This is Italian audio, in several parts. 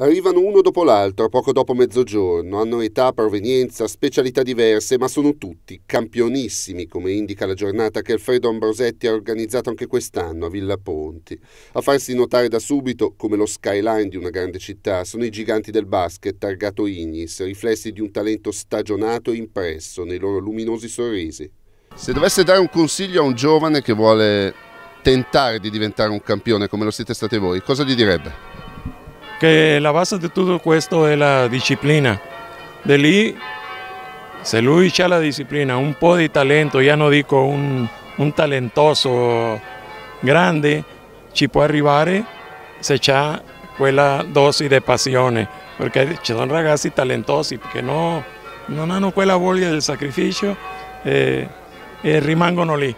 Arrivano uno dopo l'altro, poco dopo mezzogiorno, hanno età, provenienza, specialità diverse, ma sono tutti campionissimi, come indica la giornata che Alfredo Ambrosetti ha organizzato anche quest'anno a Villa Ponti. A farsi notare da subito, come lo skyline di una grande città, sono i giganti del basket targato Ignis, riflessi di un talento stagionato e impresso nei loro luminosi sorrisi. Se dovesse dare un consiglio a un giovane che vuole tentare di diventare un campione come lo siete stati voi, cosa gli direbbe? Che la base di tutto questo è la disciplina. Da lì, se lui ha la disciplina, un po' di talento, ya non dico un, un talentoso grande, ci può arrivare se ha quella dose di passione, perché ci sono ragazzi talentosi che no, non hanno quella voglia del sacrificio e, e rimangono lì.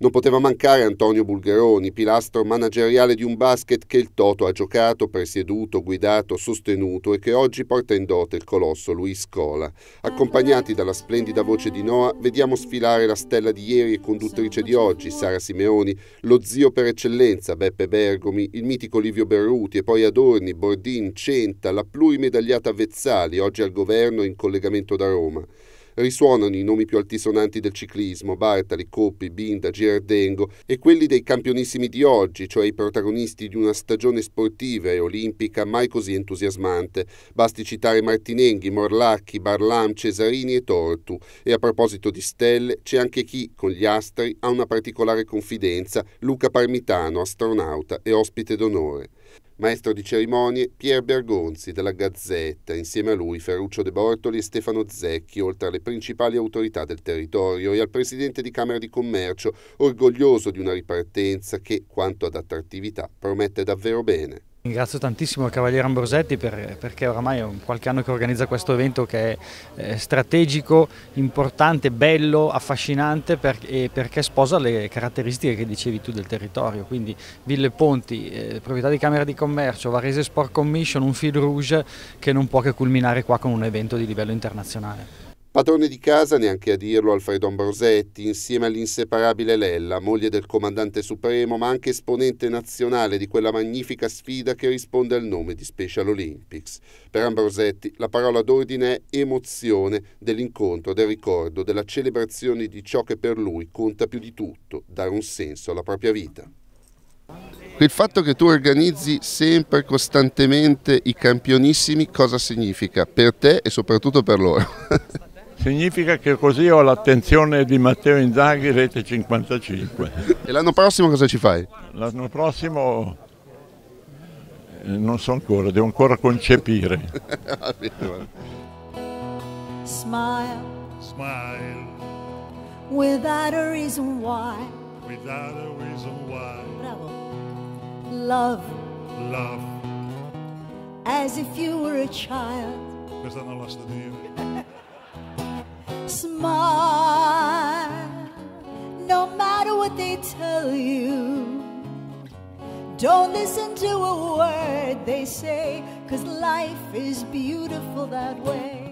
Non poteva mancare Antonio Bulgheroni, pilastro manageriale di un basket che il Toto ha giocato, presieduto, guidato, sostenuto e che oggi porta in dote il colosso Luis Scola. Accompagnati dalla splendida voce di Noah, vediamo sfilare la stella di ieri e conduttrice di oggi, Sara Simeoni, lo zio per eccellenza, Beppe Bergomi, il mitico Livio Berruti e poi Adorni, Bordin, Centa, la plurimedagliata Vezzali, oggi al governo in collegamento da Roma risuonano i nomi più altisonanti del ciclismo, Bartali, Coppi, Binda, Girardengo e quelli dei campionissimi di oggi, cioè i protagonisti di una stagione sportiva e olimpica mai così entusiasmante. Basti citare Martinenghi, Morlacchi, Barlam, Cesarini e Tortu. E a proposito di stelle, c'è anche chi, con gli astri, ha una particolare confidenza, Luca Parmitano, astronauta e ospite d'onore. Maestro di cerimonie Pier Bergonzi della Gazzetta, insieme a lui Ferruccio De Bortoli e Stefano Zecchi, oltre alle principali autorità del territorio e al presidente di Camera di Commercio, orgoglioso di una ripartenza che, quanto ad attrattività, promette davvero bene. Ringrazio tantissimo il Cavaliere Ambrosetti per, perché oramai è qualche anno che organizza questo evento che è eh, strategico, importante, bello, affascinante per, e perché sposa le caratteristiche che dicevi tu del territorio, quindi Ville Ponti, eh, proprietà di Camera di Commercio, Varese Sport Commission, un fil rouge che non può che culminare qua con un evento di livello internazionale. Padrone di casa, neanche a dirlo, Alfredo Ambrosetti, insieme all'inseparabile Lella, moglie del comandante supremo, ma anche esponente nazionale di quella magnifica sfida che risponde al nome di Special Olympics. Per Ambrosetti la parola d'ordine è emozione dell'incontro, del ricordo, della celebrazione di ciò che per lui conta più di tutto, dare un senso alla propria vita. Il fatto che tu organizzi sempre, costantemente i campionissimi, cosa significa per te e soprattutto per loro? Significa che così ho l'attenzione di Matteo Inzaghi, rete 55. E l'anno prossimo cosa ci fai? L'anno prossimo eh, non so ancora, devo ancora concepire. Smile. Smile. Without a reason why. Without a reason why. Bravo. Love. Love. As if you were a child. Questa non la sto dire. smile no matter what they tell you. Don't listen to a word they say, cause life is beautiful that way.